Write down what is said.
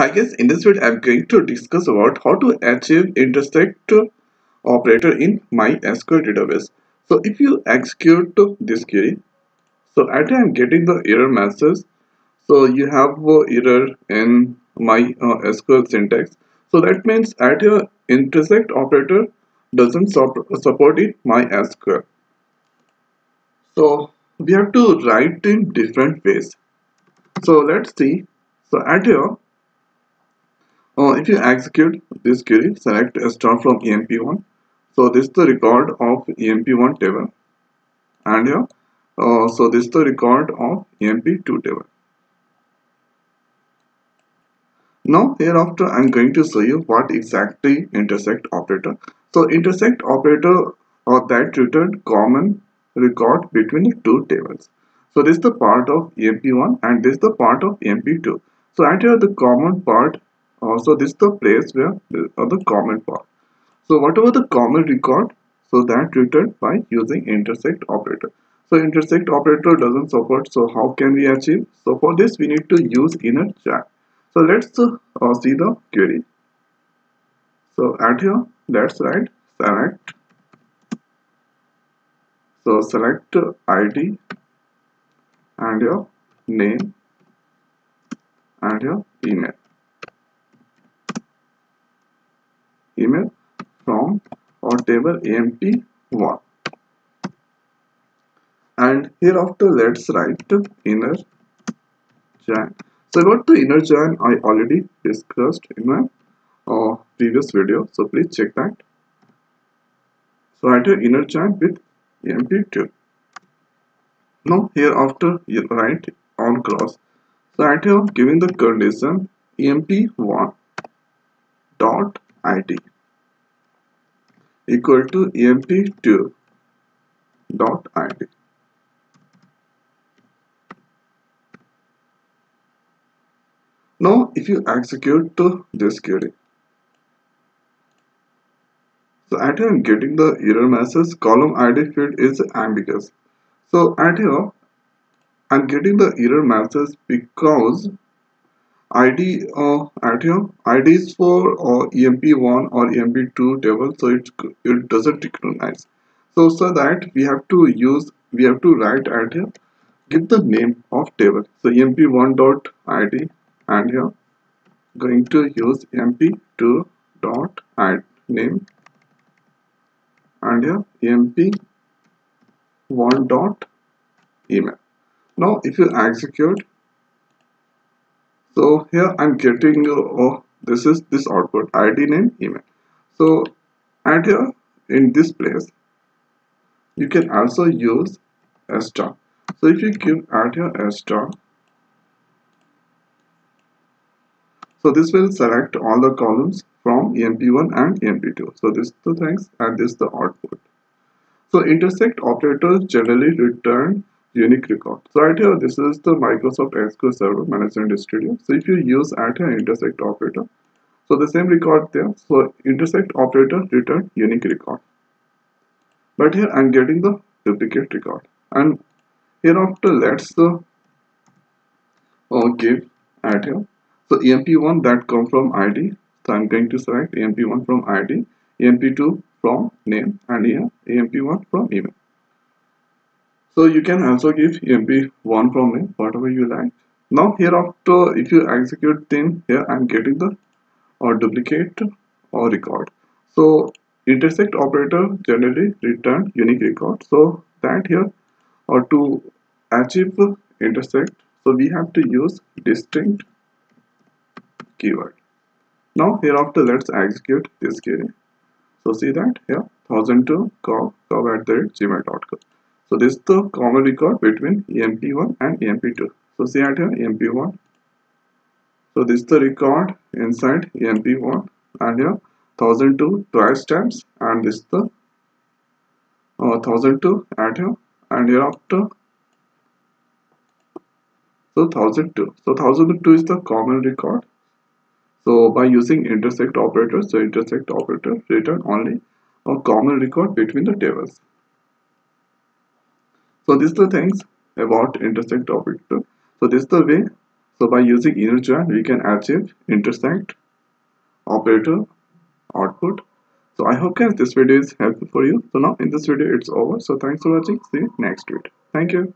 I guess in this video I'm going to discuss about how to achieve intersect operator in MySQL database. So if you execute this query, so at I'm getting the error message. So you have error in my uh, SQL syntax. So that means at your intersect operator doesn't support it MySQL. So we have to write in different ways. So let's see. So at here uh, if you execute this query, select a star from EMP1. So this is the record of EMP1 table. And here, uh, so this is the record of EMP2 table. Now hereafter I'm going to show you what exactly intersect operator. So intersect operator or that return common record between two tables. So this is the part of EMP1 and this is the part of EMP2. So at here the common part uh, so this is the place where the, uh, the common part so whatever the common record so that returned by using intersect operator. So intersect operator doesn't support so how can we achieve? So for this we need to use inner join so let's uh, see the query. So at here let's write select so select id and your name and your email email from or table emp1 and hereafter let's write inner join so about the inner join i already discussed in my uh, previous video. So please check that. So write your inner join with emp2 now hereafter you write on cross. So right here giving the condition emp1 dot id equal to emp2 dot id now if you execute this query. So at here I'm getting the error message column id field is ambiguous. So at here I'm getting the error message because id uh, at here id is for uh, emp1 or emp2 table so it it doesn't recognize. So so that we have to use we have to write at here give the name of table so emp1 dot id and here going to use emp2 dot name. And here emp1 dot email. Now if you execute so here i'm getting uh, oh this is this output id name email. So and here in this place you can also use a star. So if you give add here a star. So this will select all the columns from emp1 and emp2 so this is the things and this is the output. So intersect operators generally return unique record. So right here, this is the Microsoft SQL Server Management Studio. So if you use at here intersect operator, so the same record there. So intersect operator return unique record. But here I'm getting the duplicate record. And hereafter, let's uh, uh, give at here. So EMP1 that come from ID. So I'm going to select EMP1 from ID, EMP2 from name, and here EMP1 from email. So you can also give emp1 from me, whatever you like. Now hereafter, if you execute thing here, I'm getting the or duplicate or record. So intersect operator generally return unique record. So that here or to achieve intersect, so we have to use distinct keyword. Now hereafter, let's execute this query. So see that here 1002 cov, cov at the gmail.com. So this is the common record between EMP1 and EMP2. So see at here EMP1. So this is the record inside EMP1 and here 1002 twice times. And this is the uh, 1002 at here. And hereafter so 1002 so 1002 is the common record. So by using intersect operator so intersect operator return only a common record between the tables so these are the things about intersect operator. So this is the way. So by using inner join, we can achieve intersect operator output. So I hope guys this video is helpful for you. So now in this video it's over. So thanks for watching. See you next video. Thank you.